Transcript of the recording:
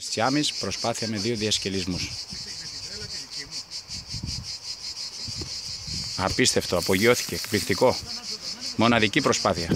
Τσιάμις, προσπάθεια με δύο διασκελισμούς. Απίστευτο, απογειώθηκε, εκπληκτικό. Μοναδική προσπάθεια.